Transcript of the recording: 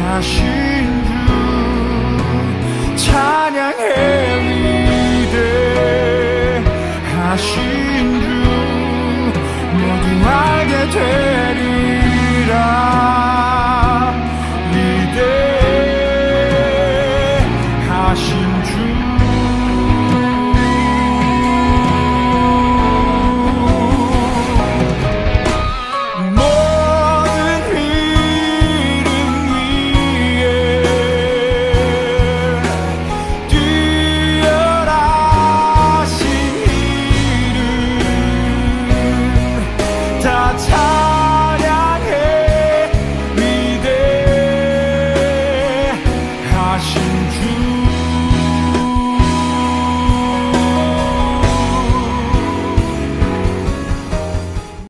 하신 주 찬양해 위대하신 time.